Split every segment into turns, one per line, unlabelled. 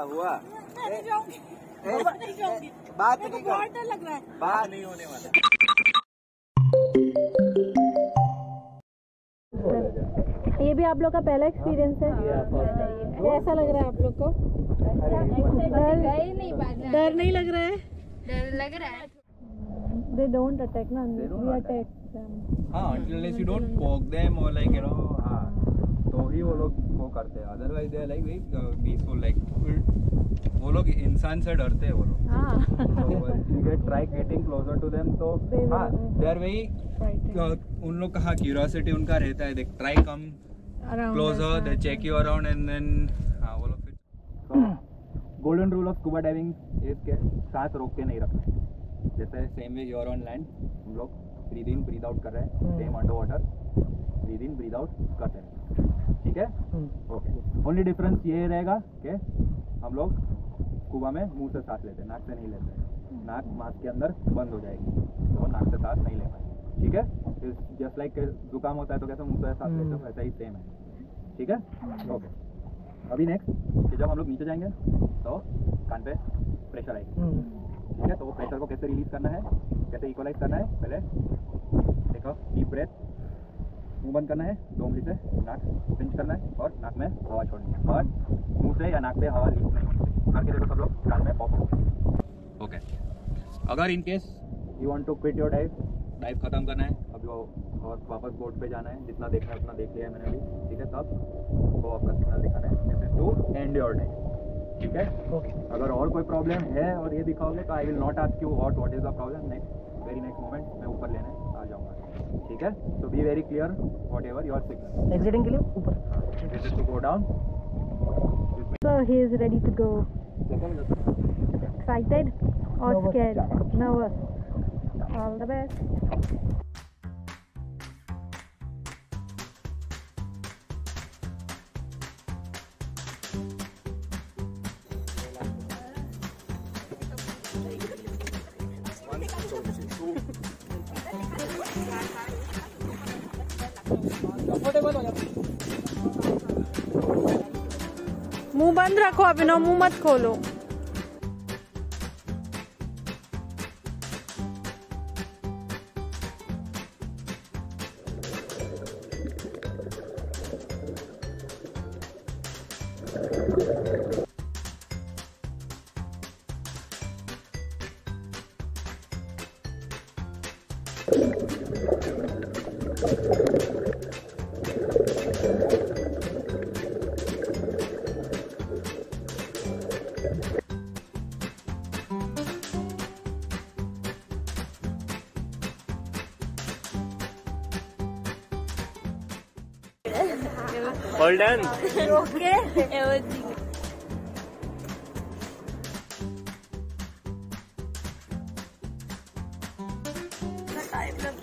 हुआ। हुआ
नहीं जाऊँगी। नहीं जाऊँगी।
बात नहीं कर।
डर लग रहा है।
बात नहीं होने वाला।
ये भी आप लोग का पहला एक्सपीरियंस है? कैसा लग रहा है आप लोग को। डर डर नहीं लग रहा है?
डर लग रहा है।
दे डोंट अटैक ना
They don't attack.
अटैक
हाँ unless you don't poke them or like you know हाँ। तो ही वो लोग वो करते हैं। Otherwise they like very peaceful like वो लोग इंसान से डरते हैं वो लोग।
हाँ।
You get try getting closer to them तो हाँ दे आर वेरी उन लोग का हाँ क्यूरियोसिटी उनका रहता है। They try come closer they check you around and then हाँ वो लोग फिर golden rule of scuba diving is के सांस रोक के नहीं रखना। है जैसे same way your on land हम लोग ब्रीद इन ब्रीद आउट कर रहे हैं। Same under water breathe in breathe out करते हैं। ठीक है? ओके ओनली डिफरेंस ये रहेगा कि हम लोग स्कूबा में मुँह से सांस लेते हैं नाक से नहीं लेते हैं। नाक मास्क के अंदर बंद हो जाएगी तो नाक से सांस नहीं ले पाएँगे। ठीक है? जस्ट लाइक जुकाम होता है तो कैसे मुँह से सांस लेते हो वैसा ही सेम है। ठीक है? ओके अभी नेक्स्ट कि जब हम लोग नीचे जाएँगे तो कान पे प्रेशर आएगी। ठीक है? तो प्रेशर को कैसे रिलीज़ करना है? कैसे इक्वलाइज करना है? पहले देखो डीप ब्रेथ मुँह बंद करना है दो उंगली से नाक पिंच करना है और नाक में हवा छोड़नी है। और मुँह से या नाक पे हवा लीक नहीं होनी करके देखो सब लोग कान में पॉप ओके अगर in case you want to quit your dive dive खत्म करना है अब जो और वापस बोर्ड पे जाना है जितना देखना है उतना देख लिया है मैंने अभी। ठीक है तब वो आपका सिग्नल दिखाना है। This is to end your dive ठीक है? ओके अगर और कोई प्रॉब्लम है और ये दिखाओगे तो I will not ask you what what is the problem next very next moment मैं ऊपर लेना जाऊँगा ठीक है so be very clear whatever your signal
exiting के लिए ऊपर
is to go down
So he is ready to go. Excited or
Nervous.
scared? Nervous. All the best. मुँह बंद रखो अभिनव मुँह मत खोलो।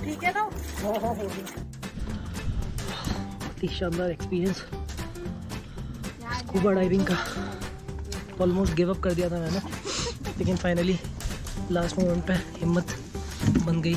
ठीक है ना?
बहुत ही शानदार एक्सपीरियंस स्कूबा डाइविंग का ऑलमोस्ट गिव अप कर दिया था मैंने. लेकिन फाइनली लास्ट मोमेंट पे हिम्मत बन गई.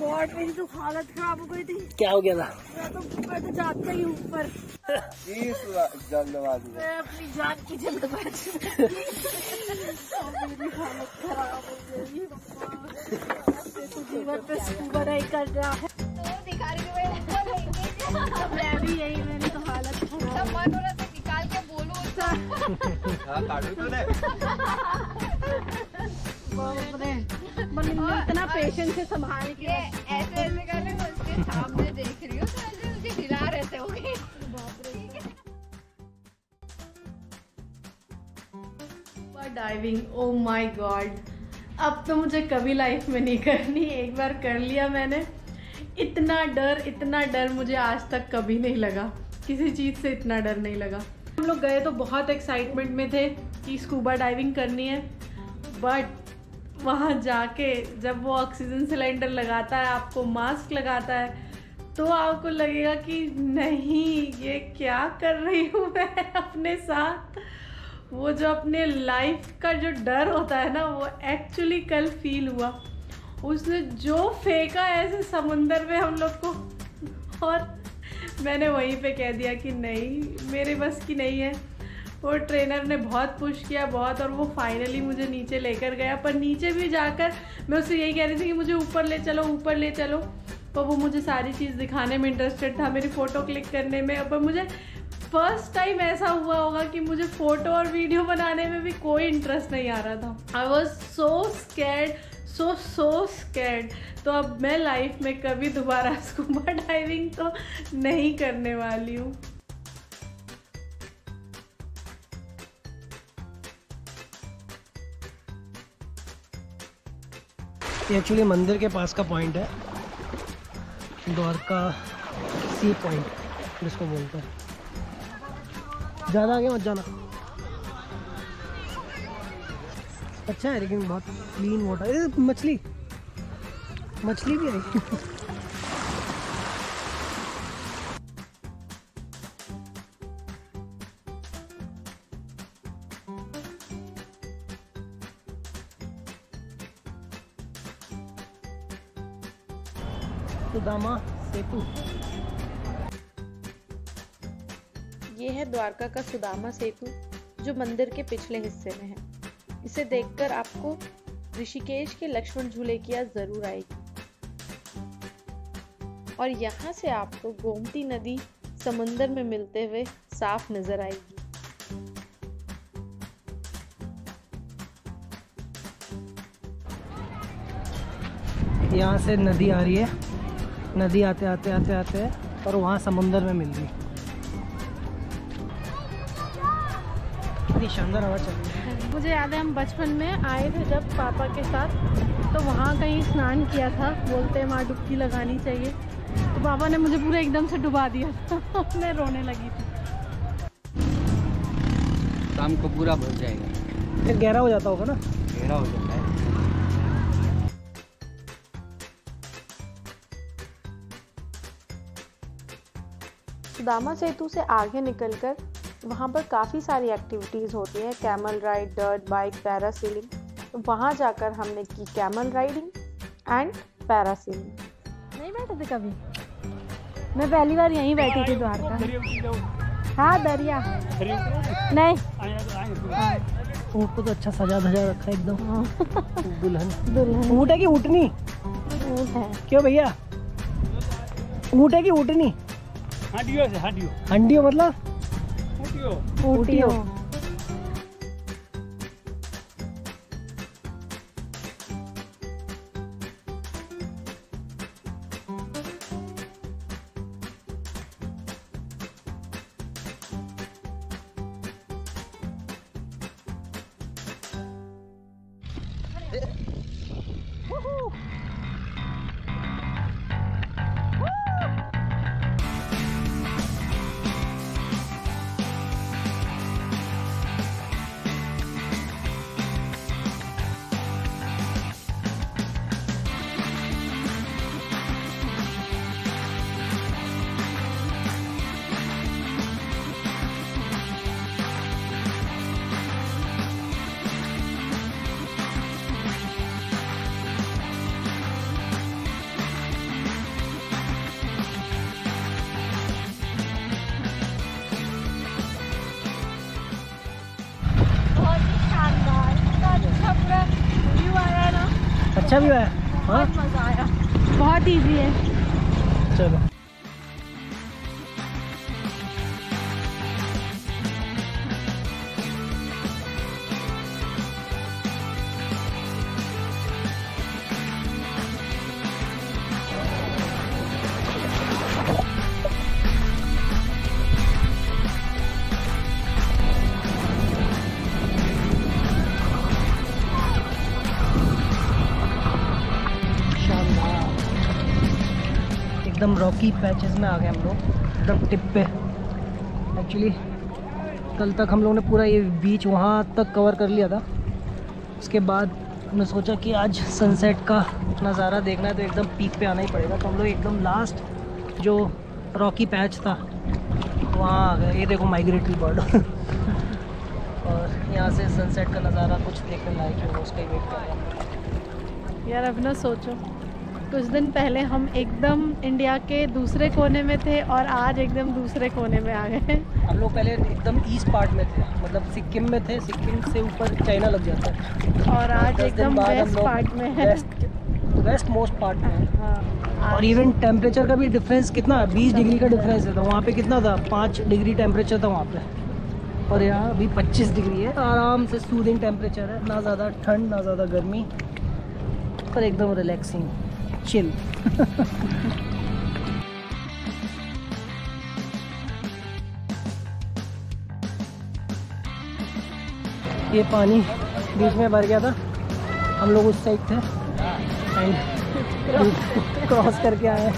गॉड मेरी तो हालत खराब हो गई थी।
क्या हो गया था?
बढ़ जाते ही ऊपर।
जल्दबाजी
मैं। अपनी जान की जल्दबाजी मेरी हालत खराब हो गई तो जीवन पे स्कूबा नहीं कर रहा है।
तो दिखा रही हूँ मैं
मैं भी यही मेरी तो हालत खराब
मन हो रहा था निकाल के बोलूँ
हाँ काटू तो
मतलब इतना पेशेंस से संभाल के
ये ऐसे ऐसे कर रहे हो उसके सामने देख रही हूँ तो मुझे हिला रहते होगे
डाइविंग ओ माय गॉड अब तो मुझे कभी लाइफ में नहीं करनी एक बार कर लिया मैंने। इतना डर इतना डर मुझे आज तक कभी नहीं लगा। किसी चीज़ से इतना डर नहीं लगा। हम लोग गए तो बहुत एक्साइटमेंट में थे कि स्कूबा डाइविंग करनी है बट वहाँ जाके जब वो ऑक्सीजन सिलेंडर लगाता है, आपको मास्क लगाता है तो आपको लगेगा कि नहीं, ये क्या कर रही हूँ मैं अपने साथ? वो जो अपने लाइफ का जो डर होता है ना, वो एक्चुअली कल फील हुआ। उसने जो फेंका ऐसे समुंदर में हम लोग को, और मैंने वहीं पे कह दिया कि नहीं, मेरे बस की नहीं है। वो ट्रेनर ने बहुत पुश किया, बहुत, और वो फाइनली मुझे नीचे लेकर गया। पर नीचे भी जाकर मैं उससे यही कह रही थी कि मुझे ऊपर ले चलो, ऊपर ले चलो। पर वो मुझे सारी चीज़ दिखाने में इंटरेस्टेड था, मेरी फ़ोटो क्लिक करने में। पर मुझे फ़र्स्ट टाइम ऐसा हुआ होगा कि मुझे फ़ोटो और वीडियो बनाने में भी कोई इंटरेस्ट नहीं आ रहा था। आई वॉज़ सो स्कैड सो सो स्कैड तो अब मैं लाइफ में कभी दोबारा स्कूबा डाइविंग तो नहीं करने वाली हूँ।
ये एक्चुअली मंदिर के पास का पॉइंट है। द्वारका सी पॉइंट जिसको बोलते हैं। ज़्यादा आगे मत जाना। अच्छा है, लेकिन बहुत क्लीन वाटर मछली। मछली भी आई।
द्वारका का सुदामा सेतु, जो मंदिर के पिछले हिस्से में है। इसे देखकर आपको ऋषिकेश के लक्ष्मण झूले की याद ज़रूर आएगी। और यहाँ से आपको गोमती नदी समुंदर में मिलते हुए साफ़ नज़र आएगी।
यहाँ से नदी आ रही है। नदी आते आते आते आते और वहाँ समुंदर में मिल रही इतनी शानदार हवा चल रही है।
मुझे याद है हम बचपन में आए थे जब पापा के साथ तो वहाँ कहीं स्नान किया था। बोलते हैं वहाँ डुबकी लगानी चाहिए। तो पापा ने मुझे पूरा एकदम से डुबा दिया था। मैं रोने लगी थी।
शाम को पूरा भर जाएगा।
फिर गहरा हो जाता होगा ना?
गहरा हो जाता है।
सुदामा सेतु से आगे निकलकर वहाँ पर काफ़ी सारी एक्टिविटीज़ होती हैं camel ride dirt bike parasailing तो वहाँ जाकर हमने की कैमल राइडिंग एंड पैरासीलिंग नहीं बैठे थे कभी? मैं पहली बार यहीं बैठी थी द्वारका। हाँ दरिया। नहीं।
ऊँट को तो अच्छा सजा धजा रखा है एकदम। दुल्हन।
दुल्हन।
ऊँट है कि ऊँटनी?
ऊँट है।
क्यों भैया? ऊँट है कि ऊँटनी?
हड्डियों से हड्डियों।
हंडियो मतलब? 오디오 어디요? 호호! भी है।
बहुत मज़ा आया। बहुत इजी है।
चलो। एकदम रॉकी पैचेस में आ गए हम लोग, एकदम टिप पे। एक्चुअली कल तक हम लोग ने पूरा ये बीच वहाँ तक कवर कर लिया था। उसके बाद हमने सोचा कि आज सनसेट का नज़ारा देखना है तो एकदम पीक पे आना ही पड़ेगा। तो हम लोग एकदम लास्ट जो रॉकी पैच था, वहाँ आ गए। ये देखो माइग्रेटरी बर्ड और यहाँ से सनसेट का नज़ारा कुछ देखने लायक है उसका ही वेट कर रहे
यार अब ना सोचो। कुछ दिन पहले हम एकदम इंडिया के दूसरे कोने में थे और आज एकदम दूसरे कोने में आ गए हैं।
हम लोग पहले एकदम ईस्ट पार्ट में थे मतलब सिक्किम में थे सिक्किम से ऊपर चाइना लग जाता है।
और आज एकदम वेस्ट पार्ट में है।
वेस्ट मोस्ट पार्ट में हाँ, और इवन टेम्परेचर का भी डिफरेंस कितना बीस डिग्री का डिफरेंस है तो वहाँ पे कितना था? पाँच डिग्री टेम्परेचर था वहाँ पे। और यहाँ अभी पच्चीस डिग्री है। आराम से सूदिंग टेम्परेचर है ना ज़्यादा ठंड ना ज़्यादा गर्मी पर एकदम रिलैक्सिंग चिल ये पानी बीच में भर गया था। हम लोग उस साइड थे। एंड क्रॉस करके आए